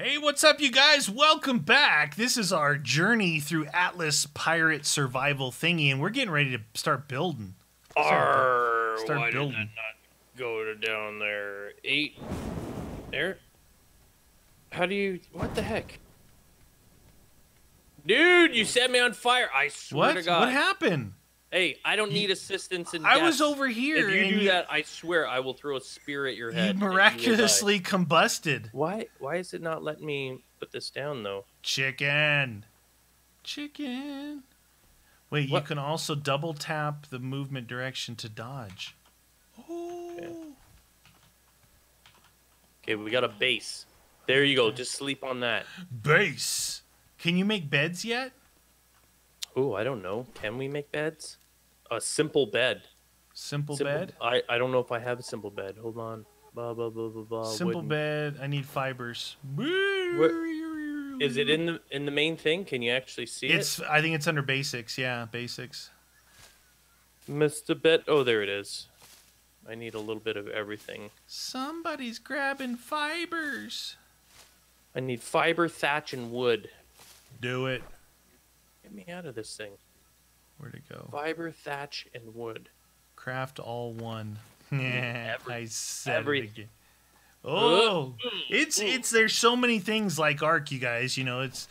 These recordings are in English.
Hey, what's up, you guys? Welcome back. This is our journey through Atlas Pirate Survival thingy, and we're getting ready to start building. Arr, start why building. did not go to down there? Eight. There. How do you? What the heck? Dude, you set me on fire! I swear What? to God. What happened? Hey, I don't need assistance in. I was over here, If you do that, I swear I will throw a spear at your head. You miraculously combusted. Why? Why is it not letting me put this down though? Chicken. Chicken. Wait, you can also double tap the movement direction to dodge. Oh. Okay, we got a base. There you go. Just sleep on that. Base. Can you make beds yet? Oh, I don't know. Can we make beds? A simple bed. Simple, Simple- bed? I, I don't know if I have a simple bed. Hold on. Blah blah blah blah blah. Simple wooden. bed. I need fibers. Is it in the in the main thing? Can you actually see it? It's. I think it's under basics. Yeah, basics. it? Mr. Bed. Oh, there it is. I need a little bit of everything. Somebody's grabbing fibers. I need fiber, thatch, and wood. Do it. Get me out of this thing. Where'd it go? Fiber, thatch, and wood. Craft all one. I said every- it again. Uh, oh, mm, it's mm. it's there's so many things like Ark, you guys. You know, it's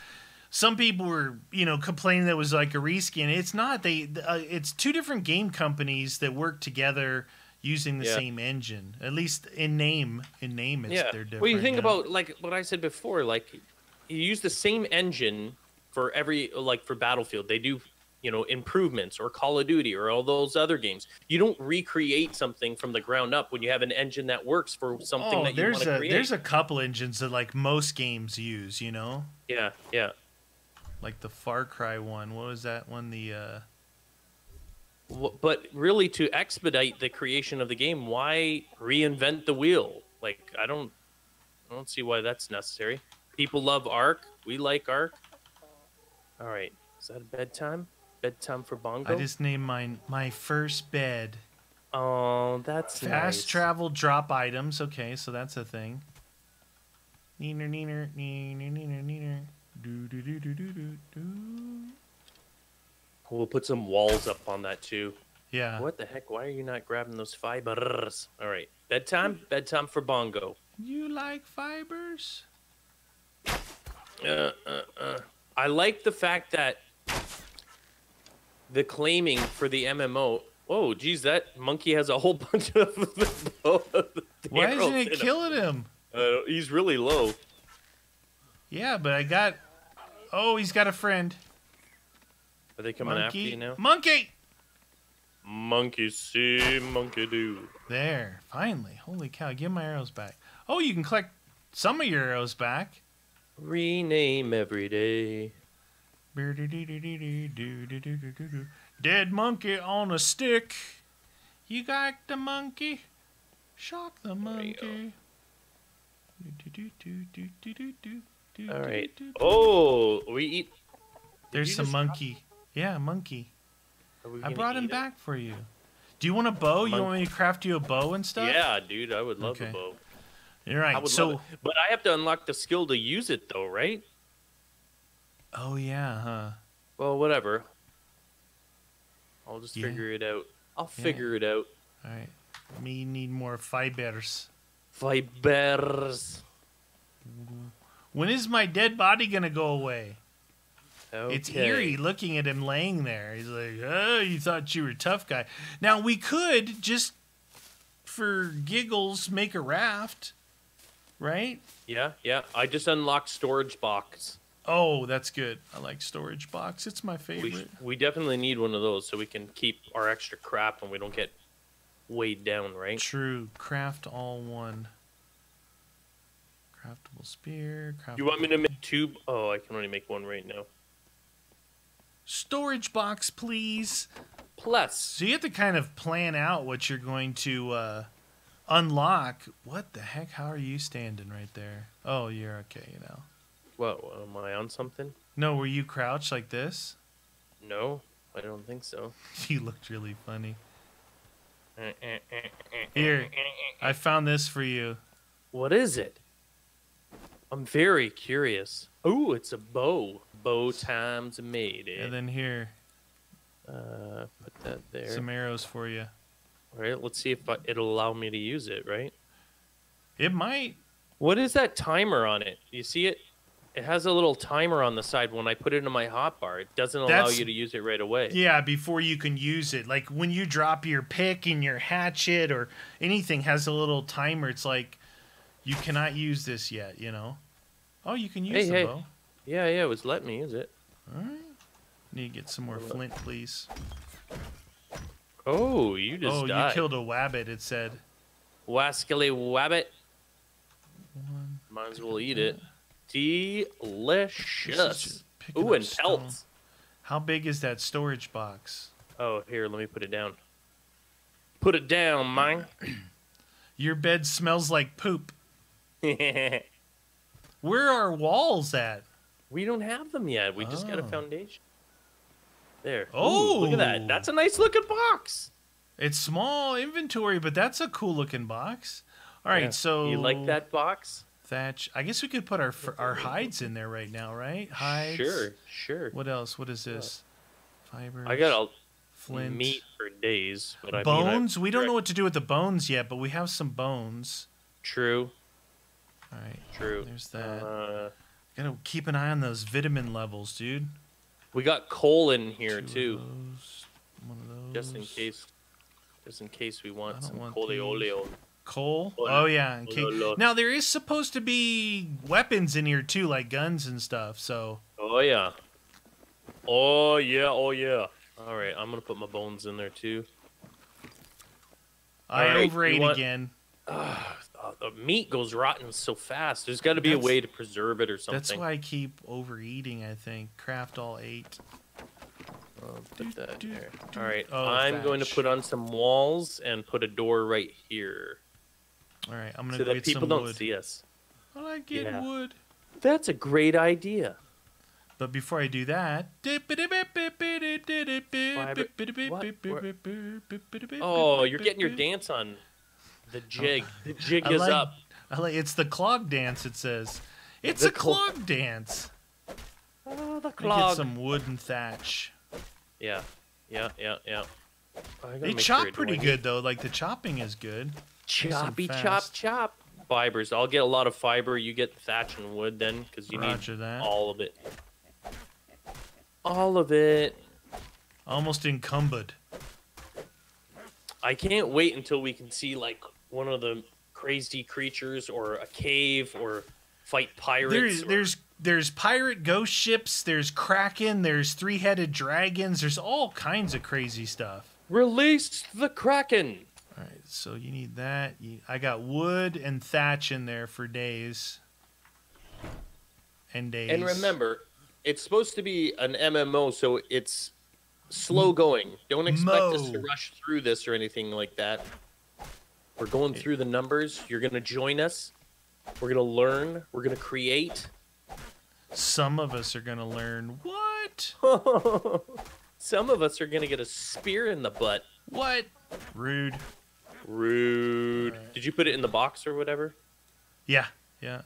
some people were you know complaining that it was like a reskin. It's not. They uh, it's two different game companies that work together using the Yeah. same engine. At least in name, in name, it's yeah. they're different. Well, you think yeah. about like what I said before. Like you use the same engine for every like for Battlefield. They do you know improvements or Call of Duty or all those other games. You don't recreate something from the ground up when you have an engine that works for something Oh, that you there's want to a create. there's a couple engines that like most games use. You know, Yeah, yeah. like the Far Cry one. What was that one? The uh, But really, to expedite the creation of the game, why reinvent the wheel? Like, I don't, I don't see why that's necessary. People love Ark. We like Ark. All right, is that a bedtime? Bedtime for Bongo? I just named mine my first bed. Oh, that's Fast nice. travel drop items. Okay, so that's a thing. Neener, neener, neener, neener, neener. Do, do, do, do, do, do, do. We'll put some walls up on that too. Yeah. What the heck? Why are you not grabbing those fibers? All right, bedtime. Bedtime for Bongo. You like fibers? Uh, uh, uh. I like the fact that the claiming for the MMO. Oh, geez, that monkey has a whole bunch of. Why isn't it killing him? Uh, he's really low. Yeah, but I got. Oh, he's got a friend. Are they coming after you now? Monkey. Monkey see, monkey do. There, finally. Holy cow! Give my arrows back. Oh, you can collect some of your arrows back. Rename every day. Dead monkey on a stick. You got the monkey? Shock the monkey. All right. Oh, we eat. There's some monkey. Yeah, monkey. I brought him back for you. Do you want a bow? You want me to craft you a bow and stuff? Yeah, dude, I would love Okay. a bow. You're I right. would So. But I have to unlock the skill to use it, though, right? oh yeah, huh? Well, whatever. I'll just Yeah. figure it out. I'll Yeah. figure it out. All right. Me need more fibers. Fibers. When is my dead body gonna go away? Okay. It's eerie looking at him laying there. He's like, "Oh, you thought you were a tough guy." Now we could just, for giggles, make a raft, right? Yeah, yeah. I just unlocked storage box. Oh, that's good. I like storage box. It's my We, favorite. we definitely need one of those so we can keep our extra crap and we don't get weighed down, right? True. Craft all one. Craftable spear. Craftable You want me to make two? Oh, I can only make one right now. storage box, please? Plus, So you have to kind of plan out what you're going to uh, unlock. What the heck? How are you standing right there? Oh, you're okay. You know. what? Am I on something? No, were you crouched like this? No, I don't think so. You looked really funny. Here, I found this for you. What is it? I'm very curious. Oh, it's a bow. Bow times made it. And then here, uh, put that there. some arrows for you. All right, let's see if it'll allow me to use it. Right. It might. What is that timer on it? You see it? It has a little timer on the side. When I put it in my hotbar, it doesn't allow That's- you to use it right away. Yeah, before you can use it. Like when you drop your pick and your hatchet or anything has a little timer, it's like you cannot use this yet, you know? Oh, you can use Hey, the hey. bow. Yeah, yeah, it was letting me use it. All right. Need to get some more flint, please. Oh, you just oh, died. you killed a wabbit, it said. Wascally Wabbit. Might as well eat it. Delicious. Ooh, and pelts. How big is that storage box? Oh, here, let me put it down. Put it down, man. Your bed smells like poop. Where are walls at? We don't have them yet. We just got a Oh. foundation. There. Ooh, Oh. look at that. That's a nice looking box. It's small inventory, but that's a cool looking box. All right, Yeah. so You like that box? Thatch. I guess we could put our our hides in there right now, right? Hides. Sure, sure. What else? What is this? Fiber. I got all flint. meat for days, but I mean, bones. We don't know what to do with the bones yet, but we have some bones. True, All right. true. There's that. Uh, Gotta keep an eye on those vitamin levels, dude. We got coal in here Two too, those, one of those. just in case. Just in case we want some want these. oleo. Coal. Oh, yeah. Okay. no, no. Now there is supposed to be weapons in here too, like guns and stuff. So Oh yeah. Oh yeah. Oh yeah. All right, I'm gonna put my bones in there too. I right, overate want- again. Uh, Uh, the meat goes rotten so fast. There's got to be a way to preserve it or something. That's why I keep overeating. I think craft all eight. I'll put that do, there. do. All right, Oh, I'm going to put on some walls and put a door right here All right, I'm gonna so go that people don't wood. see us. I like getting Yeah. wood. That's a great idea. But before I do that, Oh, you're getting your dance on. The jig. The jig I is like- up. I like it's the clog dance. It says it's The a clo- clog dance. Oh, the Let me Get clog. some wood and thatch. Yeah, yeah, yeah, yeah. I They chop sure- pretty good though. Like the chopping is good. Choppy chop chop. Fibers. I'll get a lot of fiber. You get thatch and wood then, because you Roger need that. all of it. All of it. Almost encumbered. I can't wait until we can see like one of the crazy creatures or a cave or fight pirates. There's or- there's there's pirate ghost ships. There's kraken. There's three headed dragons. There's all kinds of crazy stuff. release the kraken. All right, so you need that. You, I got wood and thatch in there for days. And days. And remember, it's supposed to be an MMO, so it's slow going. Don't expect us to rush through this or anything like that. We're going through the numbers. You're going to join us. We're going to learn. We're going to create. some of us are gonna learn what? Some of us are going to get a spear in the butt. What? Rude. Rude. Alright. Did you put it in the box or whatever? Yeah, yeah.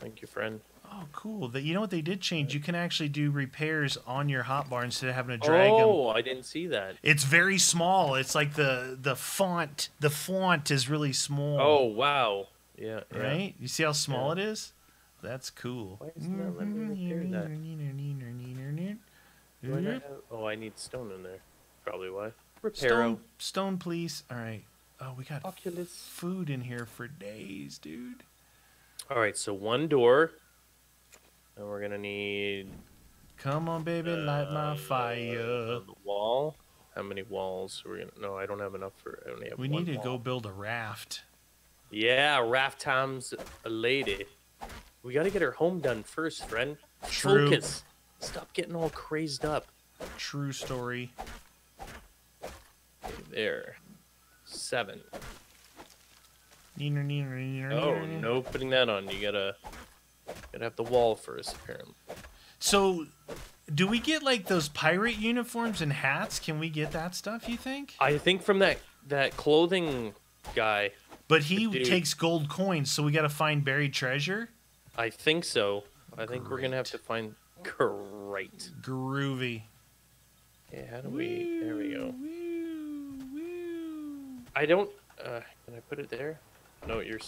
Thank you, friend. Oh, cool. That you know what they did change. You can actually do repairs on your hotbar instead of having to drag them. Oh, I didn't see that. It's very small. It's like the the font. The font is really small. Oh, wow. Yeah. yeah. right. You see how small it is? That's cool. Why isn't that letting me mm-hmm. repair that? Do I not have- Oh, I need stone in there. Probably why. Reparo. Stone, stone, please. All right. Oh, we got Oculus. food in here for days, dude. All right, so one door. And we're gonna need Come on, baby, light my uh, fire. the wall. How many walls? We're gonna. No, I don't have enough for. I only have We need to go build a raft. Yeah, raft times a lady. We gotta get her home done first, friend. True. Focus. Stop getting all crazed up. True story. There. Seven. Neener, neener, neener, Oh no, putting that on. You gotta. Gotta have the wall first, apparently. So, do we get like those pirate uniforms and hats? Can we get that stuff? You think? I think from that that clothing guy. But he takes gold coins, so we got to find buried treasure. I think so. I think we're gonna have to find. Great. Groovy. Yeah, how do we? There we go. Woo, woo. I don't. Uh, can I put it there? No, you're.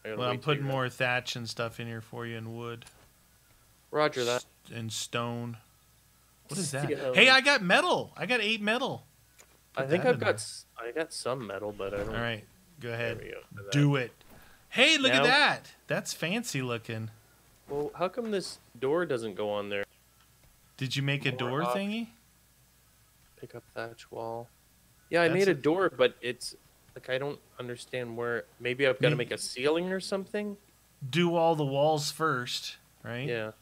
S- I gotta Well, I'm putting more thatch and stuff in here for you and wood Roger that. and stone. What is that? Hey, I got metal. I got eight metal. I think I've got. there. I got some metal, but I don't. All right, go ahead. go. Do it. Hey, look at that. That's fancy looking. Well, how come this door doesn't go on there? Did you make a More door thingy? Pick up thatch wall. Yeah, I That's made a- door, but it's like I don't understand where. Maybe I've got to make a ceiling or something. Do all the walls first, right? Yeah.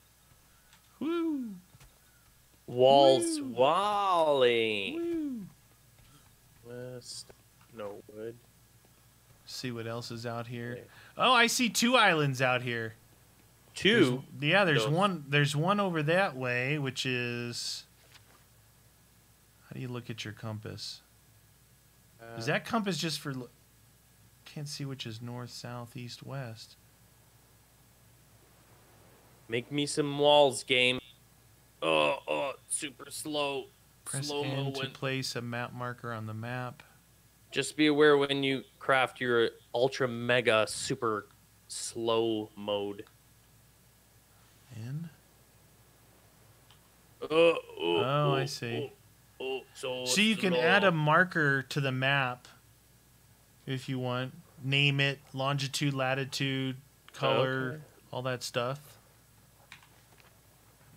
Woo. Walls, Woo. Wally. Woo. West. No wood. See what else is out here. Okay. Oh, I see two islands out here. There's- Two. yeah, there's Those. one. There's one over that way, which is. How do you look at your compass? Is Uh, that compass just for? lo- Can't see which is north, south, east, west. Make me some walls, game. Oh, oh, super slow. Press slow N to when. place a map marker on the map. Just be aware when you craft your ultra mega super slow mode. N. Oh, oh, Oh, I see. Oh, oh, so So you can add a marker to the map if you want. Name it, longitude, latitude, oh, color, Okay. all that stuff.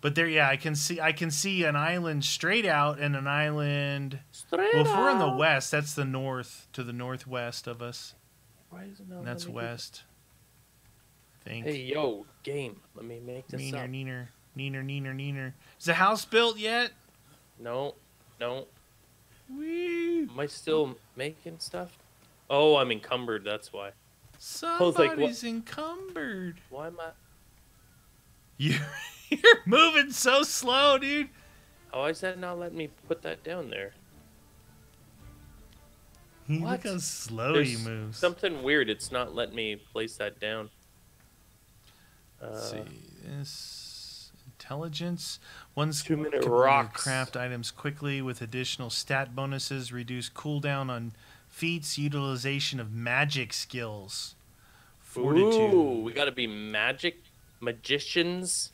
But there, yeah, I can see I can see an island straight out and an island. Straight Well, if we're in the west, that's the north to the northwest of us, Why is it not and that's letting me do- west. I think. Hey, yo, game. Let me make this neener, up. neener, neener, neener, neener. Is the house built yet? No, no. Woo! Am I still making stuff? Oh, I'm encumbered. That's why. was like, what- Somebody's encumbered. Why am I? You, you're moving so slow, dude. How is that not letting me put that down there? Look What? how slow There's he moves. Something weird. It's not letting me place that down. Uh, Let's see this intelligence. One's Two-minute capable to rocks. craft items quickly with additional stat bonuses. Reduce cooldown on feats. Utilization of magic skills. Fortitude. Ooh, we got to be magic magicians,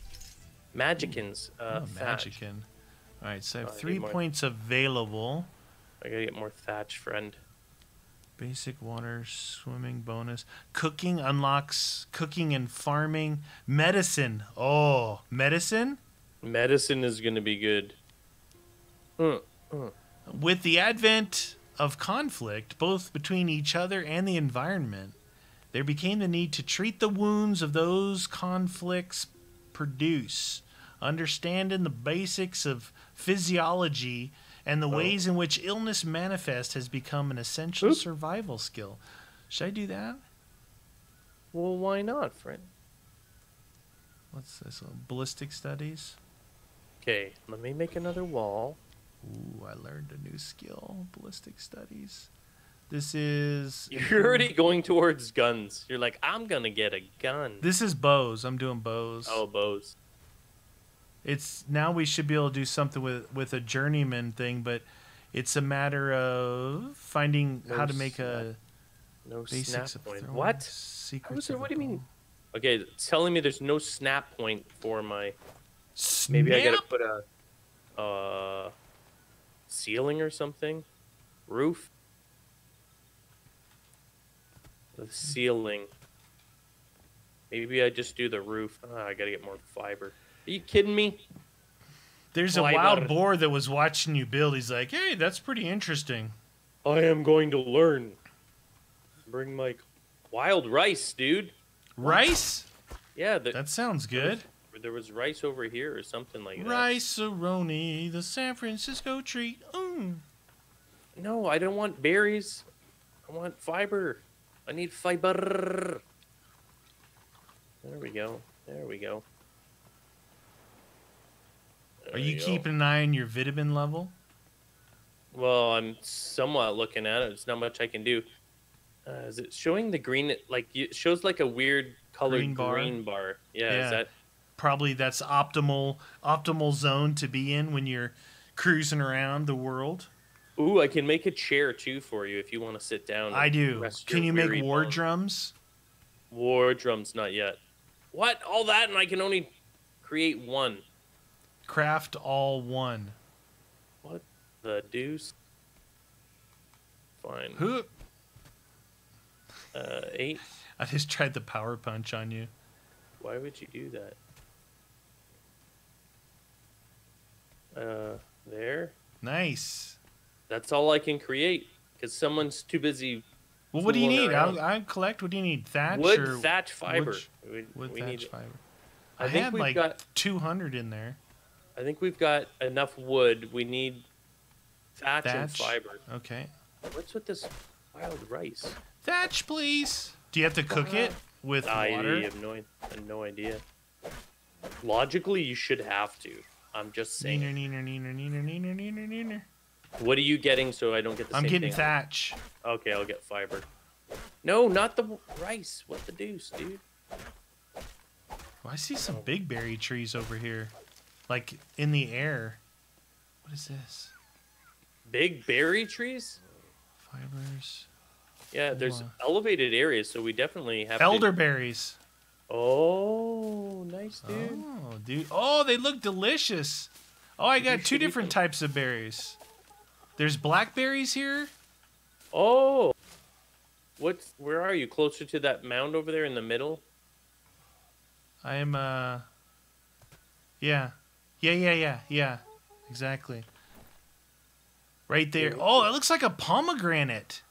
magicans. Uh, Oh, thatch. All right, so I Oh, have I need three more. points available. I gotta get more thatch, friend. Basic water swimming bonus. Cooking unlocks cooking and farming. Medicine. Oh, medicine? Medicine is gonna be good. Uh, uh. With the advent of conflict, both between each other and the environment, there became the need to treat the wounds of those conflicts produce. Understanding the basics of physiology and the Oh. ways in which illness manifests has become an essential Oop. survival skill. Should I do that? Well, why not, friend? What's this? Uh, ballistic studies? Okay, let me make another wall. Ooh, I learned a new skill. Ballistic studies. This is. You're already going towards guns. You're like, I'm gonna get a gun. This is bows. I'm doing bows. Oh, bows. It's now we should be able to do something with with a journeyman thing, but it's a matter of finding No how to make a No snap point. throwing. What? Secrets there- what a do you mean? Okay, it's telling me there's no snap point for my. Maybe I gotta put a uh ceiling or something, roof. The ceiling. Maybe I just do the roof. Ah, I gotta get more fiber. Are you kidding me? There's a Fiber. wild boar that was watching you build. He's like, "Hey, that's pretty interesting." I am going to learn. Bring my wild rice, dude. Rice? Yeah, the, That sounds good. there was rice over here or something like that. Rice-a-roni, the San Francisco treat. Mm. No, I don't want berries. I want fiber. I need fiber. There we go. There we go. Are you go. keeping an eye on your vitamin level? Well, I'm somewhat looking at it. There's not much I can do. Uh, is it showing the green? Like it shows like a weird colored Green green bar? bar. Yeah, Yeah. is that Probably that's optimal optimal zone to be in when you're cruising around the world. Ooh, I can make a chair too for you if you want to sit down. I do. Can you make war bones. drums? War drums, not yet. What? All that, and I can only create one. Craft all one. What the deuce? Fine. Huh. Uh, eight. I just tried the power punch on you. Why would you do that? Uh, there. Nice. That's all I can create because someone's too busy. Well, what do you need? I'll, I'll collect. What do you need? Thatch wood, or thatch, fiber. wood- wood we thatch need. fiber? I I, think had we've like got- 200 in there. I think we've got enough wood. We need thatch, and fiber. Okay. What's with this wild rice? Thatch, please. Do you have to cook it with I water? have no, I have no idea. Logically, you should have to. I'm just saying. Neener, neener, neener, neener, neener, neener. What are you getting so I don't get the I'm same getting thing? thatch. Okay, I'll get fiber. No, not the rice. What the deuce, dude? Oh, I see some big berry trees over here, like in the air. What is this? Big berry trees? Fibers. Yeah, there's elevated areas, so we definitely have Elderberries. To... Oh, nice, dude. Oh, dude. Oh, they look delicious. Oh, I got two different types of berries. There's blackberries here. Oh, what's? Where are you? Closer to that mound over there in the middle? I am uh Yeah. Yeah, yeah, yeah, yeah. Exactly. Right there. Oh, it looks like a pomegranate.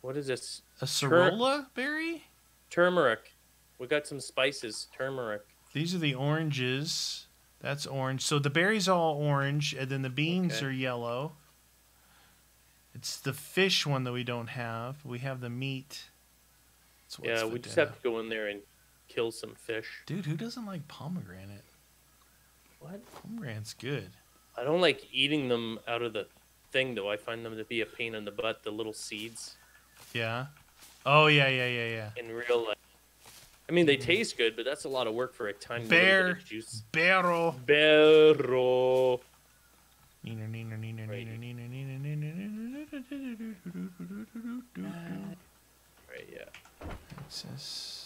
What is this? A Sorolla berry? Turmeric. We got some spices. Turmeric. These are the oranges. That's orange. So the berries all orange, and then the beans Okay. are yellow. It's the fish one that we don't have. We have the meat. Yeah, we just have to go in there and kill some fish. Dude, who doesn't like pomegranate? What? Pomegranate's good. I don't like eating them out of the thing though. I find them to be a pain in the butt. The little seeds Yeah. Oh yeah, yeah, yeah, yeah. in real life. I mean, they taste good, but that's a lot of work for a tiny Bear. bit of juice. Barrel. Barrel. Neener, neener, neener, Right. neener, neener, neener, neener, neener. Right, yeah. It says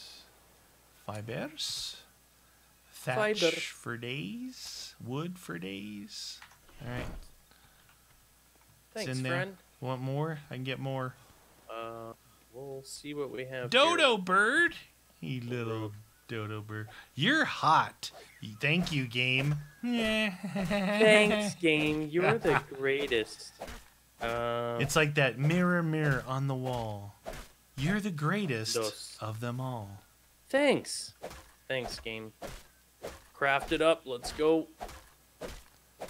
fibers. Thatch Fiber. for days. Wood for days. All right. It's Thanks, in there. friend. Want more? I can get more. Uh, we'll see what we have. Dodo bird. You little dodo bird. You're hot. Thank you, game. Here. Thanks, game. You're the greatest. Uh, It's like that mirror, mirror on the wall. You're the greatest Dos. of them all. Thanks. Thanks, game. Craft it up. Let's go.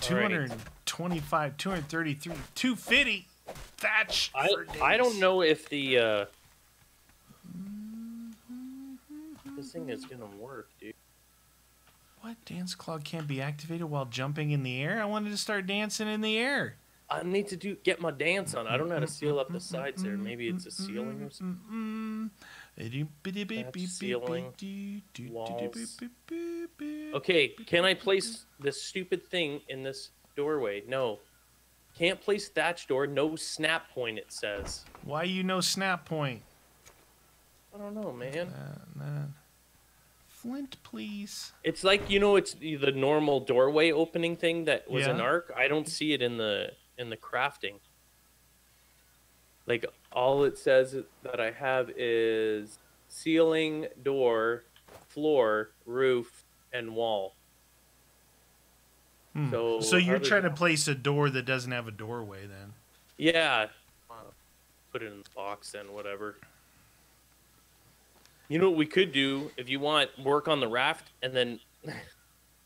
225, 233, 250. Thatch. I I don't know if the uh, this thing is gonna work, dude. What? Dance clog can't be activated while jumping in the air? I wanted to start dancing in the air. I need to do get my dance on. I don't know how to seal up the sides there. Maybe it's a ceiling or something. Okay, can I place this stupid thing in this doorway? No. Can't place thatch door. No snap point. It says. Why you no snap point? I don't know, man. Nah. Flint, please. It's like you know, it's the normal doorway opening thing that was an Ark. I don't see it in the in the crafting. Like all it says that I have is ceiling, door, floor, roof, and wall. Hmm. So So you're trying to place a door that doesn't have a doorway then? Yeah. Uh, Put it in the box then, whatever. You know what we could do if you want work on the raft and then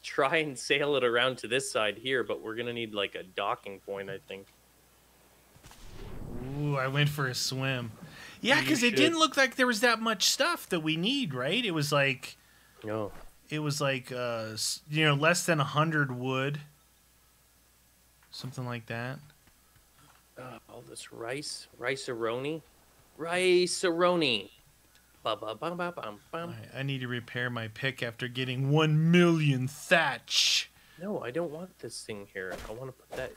try and sail it around to this side here, but we're gonna need like a docking point, I think. Ooh, I went for a swim. Yeah, because it didn't look like there was that much stuff that we need, right? It was like No. it was like uh you know less than a hundred wood, something like that. Uh, all this rice, rice-a-roni, rice-a-roni. Ba-ba-bum-ba-bum-bum. I need to repair my pick after getting one million thatch. No, I don't want this thing here. I want to put that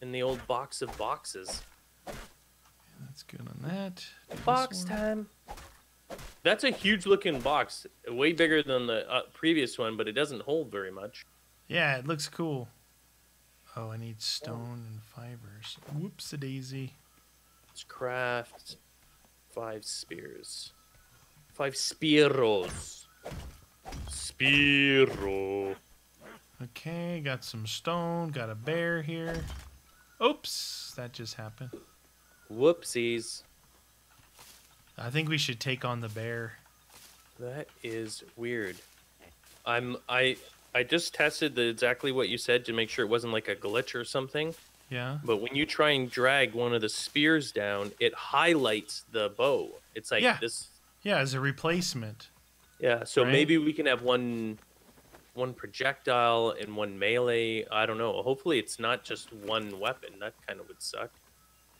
in the old box of boxes. That's good on that. Do Box time. That's a huge looking box, way bigger than the uh, previous one, but it doesn't hold very much. Yeah, it looks cool. Oh, I need stone and fibers. Whoops a daisy. Let's craft five spears. Five spearos. Spearo. Okay, got some stone, got a bear here. Oops, that just happened. Whoopsies. I think we should take on the bear. That is weird. I'm I I just tested the, exactly what you said to make sure it wasn't like a glitch or something. Yeah. But when you try and drag one of the spears down, it highlights the bow. It's like Yeah. this. Yeah, as a replacement. Yeah. So Right. maybe we can have one, one projectile and one melee. I don't know. Hopefully, it's not just one weapon. That kind of would suck.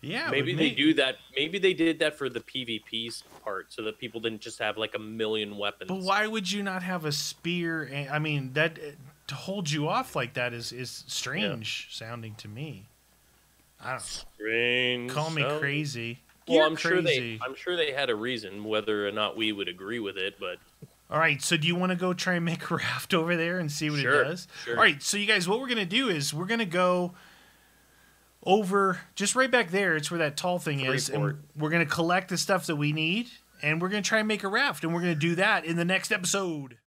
Yeah. maybe they do that. Maybe they did that for the PvP part, so that people didn't just have like a million weapons. But why would you not have a spear? and- I mean, that eh, to hold you off like that is is strange sounding to me. I don't Strange. call me sound. crazy. Well, You're I'm sure they. I'm sure they had a reason, whether or not we would agree with it. But All right, so do you want to go try and make a raft over there and see what Sure, it does? sure. All right, so you guys, what we're gonna do is we're gonna go over just right back there. It's where that tall thing is, and we're gonna collect the stuff that we need, and we're gonna try and make a raft, and we're gonna do that in the next episode.